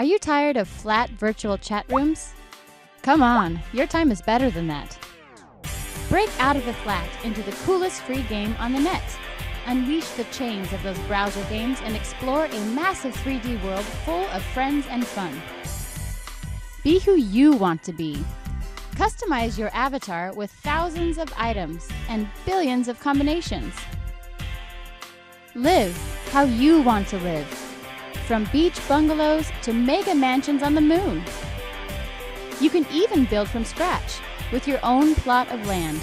Are you tired of flat virtual chat rooms? Come on, your time is better than that. Break out of the flat into the coolest free game on the net. Unleash the chains of those browser games and explore a massive 3D world full of friends and fun. Be who you want to be. Customize your avatar with thousands of items and billions of combinations. Live how you want to live. From beach bungalows to mega mansions on the moon. You can even build from scratch with your own plot of land.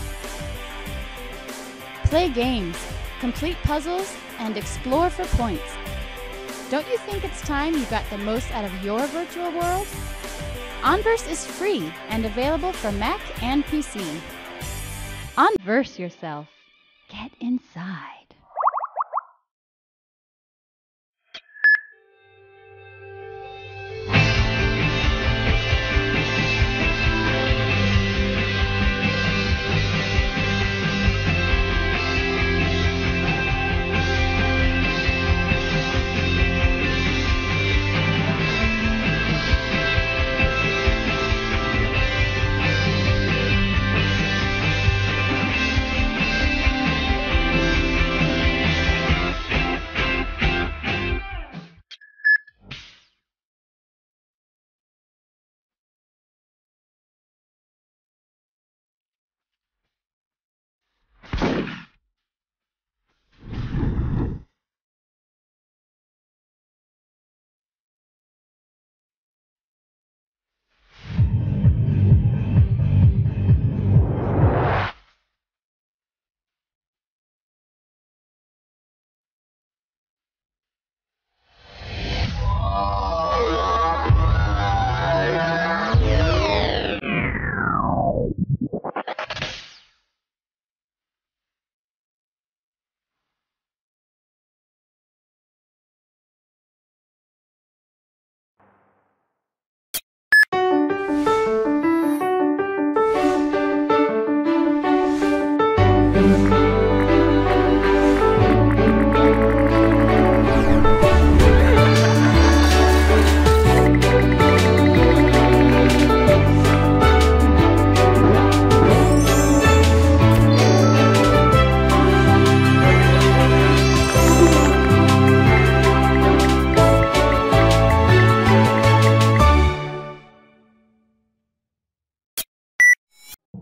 Play games, complete puzzles, and explore for points. Don't you think it's time you got the most out of your virtual world? Onverse is free and available for Mac and PC. Onverse yourself. Get inside.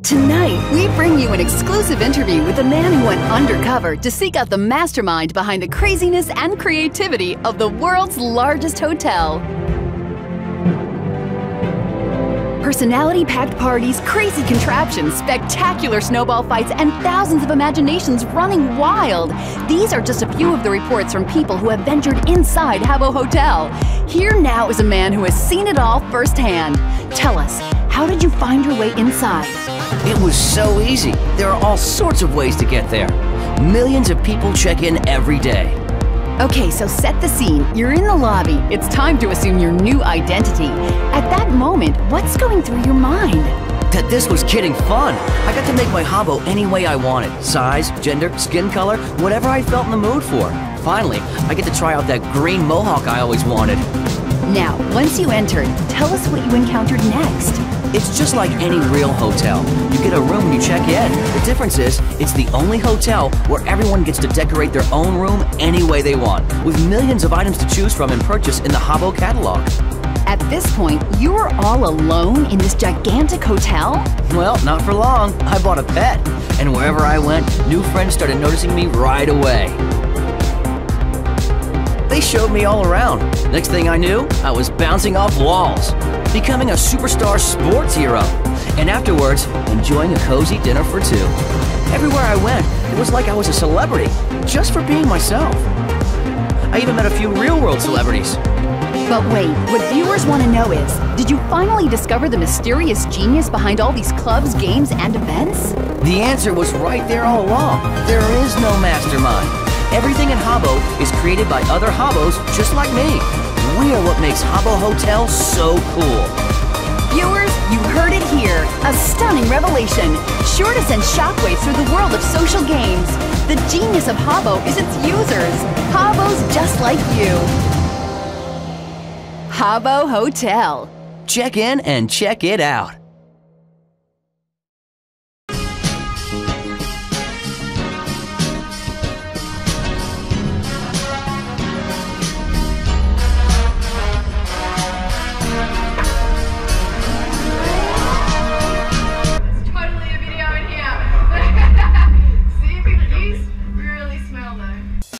Tonight, we bring you an exclusive interview with the man who went undercover to seek out the mastermind behind the craziness and creativity of the world's largest hotel. Personality packed parties, crazy contraptions, spectacular snowball fights, and thousands of imaginations running wild. These are just a few of the reports from people who have ventured inside Habbo Hotel. Here now is a man who has seen it all firsthand. Tell us, how did you find your way inside? It was so easy. There are all sorts of ways to get there. Millions of people check in every day. Okay, so set the scene. You're in the lobby. It's time to assume your new identity. At that moment, what's going through your mind? That this was kidding fun. I got to make my Habbo any way I wanted. Size, gender, skin color, whatever I felt in the mood for. Finally, I get to try out that green mohawk I always wanted. Now, once you entered, tell us what you encountered next. It's just like any real hotel. You get a room when you check in. The difference is, it's the only hotel where everyone gets to decorate their own room any way they want, with millions of items to choose from and purchase in the Habbo catalog. At this point, you are all alone in this gigantic hotel? Well, not for long. I bought a pet, and wherever I went, new friends started noticing me right away. They showed me all around. Next thing I knew, I was bouncing off walls, becoming a superstar sports hero, and afterwards, enjoying a cozy dinner for two. Everywhere I went, it was like I was a celebrity, just for being myself. I even met a few real world celebrities. But wait, what viewers want to know is did you finally discover the mysterious genius behind all these clubs, games, and events? The answer was right there all along. There is no mastermind. Everything in Habbo is created by other Habbos just like me. We are what makes Habbo Hotel so cool. Viewers, you heard it here. A stunning revelation. Sure to send shockwaves through the world of social games. The genius of Habbo is its users. Habbos just like you. Habbo Hotel. Check in and check it out.